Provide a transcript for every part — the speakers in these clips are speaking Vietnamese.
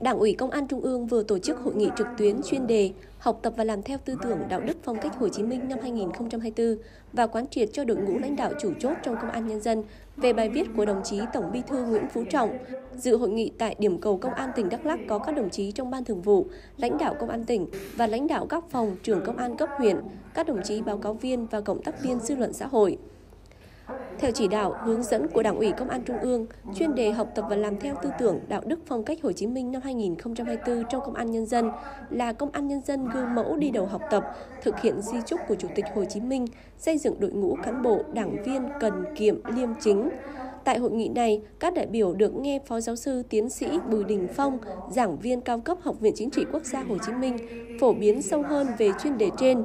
Đảng ủy Công an Trung ương vừa tổ chức hội nghị trực tuyến chuyên đề học tập và làm theo tư tưởng đạo đức phong cách Hồ Chí Minh năm 2024 và quán triệt cho đội ngũ lãnh đạo chủ chốt trong Công an Nhân dân về bài viết của đồng chí Tổng Bí thư Nguyễn Phú Trọng. Dự hội nghị tại điểm cầu Công an tỉnh Đắk Lắk có các đồng chí trong Ban Thường vụ, lãnh đạo Công an tỉnh và lãnh đạo các phòng trưởng Công an cấp huyện, các đồng chí báo cáo viên và cộng tác viên dư luận xã hội. Theo chỉ đạo, hướng dẫn của Đảng ủy Công an Trung ương, chuyên đề học tập và làm theo tư tưởng đạo đức phong cách Hồ Chí Minh năm 2024 trong Công an Nhân dân là Công an Nhân dân gương mẫu đi đầu học tập, thực hiện di trúc của Chủ tịch Hồ Chí Minh, xây dựng đội ngũ cán bộ, đảng viên cần kiệm, liêm chính. Tại hội nghị này, các đại biểu được nghe Phó Giáo sư Tiến sĩ Bùi Đình Phong, giảng viên cao cấp Học viện Chính trị Quốc gia Hồ Chí Minh, phổ biến sâu hơn về chuyên đề trên.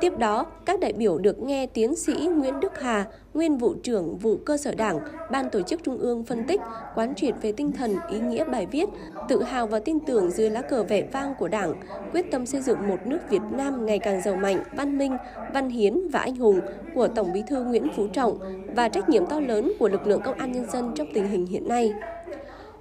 Tiếp đó, các đại biểu được nghe tiến sĩ Nguyễn Đức Hà, nguyên vụ trưởng vụ cơ sở đảng, ban tổ chức trung ương phân tích, quán triệt về tinh thần ý nghĩa bài viết, tự hào và tin tưởng dưới lá cờ vẻ vang của đảng, quyết tâm xây dựng một nước Việt Nam ngày càng giàu mạnh, văn minh, văn hiến và anh hùng của Tổng bí thư Nguyễn Phú Trọng và trách nhiệm to lớn của lực lượng công an nhân dân trong tình hình hiện nay.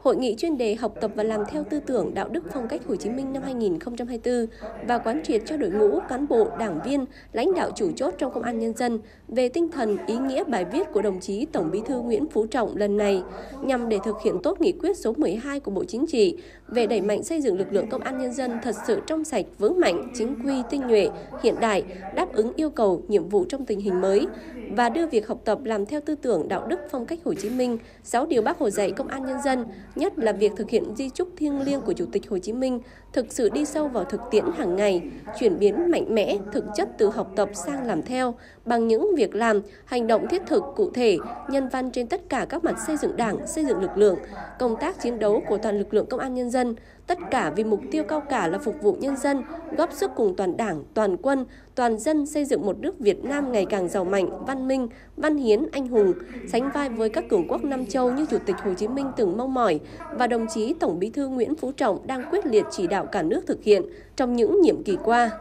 Hội nghị chuyên đề học tập và làm theo tư tưởng đạo đức phong cách Hồ Chí Minh năm 2024 và quán triệt cho đội ngũ cán bộ, đảng viên, lãnh đạo chủ chốt trong công an nhân dân về tinh thần ý nghĩa bài viết của đồng chí Tổng Bí thư Nguyễn Phú Trọng lần này nhằm để thực hiện tốt nghị quyết số 12 của Bộ Chính trị về đẩy mạnh xây dựng lực lượng công an nhân dân thật sự trong sạch, vững mạnh, chính quy, tinh nhuệ, hiện đại, đáp ứng yêu cầu, nhiệm vụ trong tình hình mới và đưa việc học tập làm theo tư tưởng đạo đức phong cách Hồ Chí Minh, 6 điều Bác Hồ dạy công an nhân dân nhất là việc thực hiện di trúc thiêng liêng của Chủ tịch Hồ Chí Minh thực sự đi sâu vào thực tiễn hàng ngày, chuyển biến mạnh mẽ, thực chất từ học tập sang làm theo, bằng những việc làm, hành động thiết thực, cụ thể, nhân văn trên tất cả các mặt xây dựng đảng, xây dựng lực lượng, công tác chiến đấu của toàn lực lượng công an nhân dân, tất cả vì mục tiêu cao cả là phục vụ nhân dân, góp sức cùng toàn đảng, toàn quân, toàn dân xây dựng một nước Việt Nam ngày càng giàu mạnh, văn minh, văn hiến, anh hùng, sánh vai với các cường quốc Nam Châu như Chủ tịch Hồ Chí Minh từng mong mỏi và đồng chí Tổng Bí thư Nguyễn Phú Trọng đang quyết liệt chỉ đạo cả nước thực hiện trong những nhiệm kỳ qua.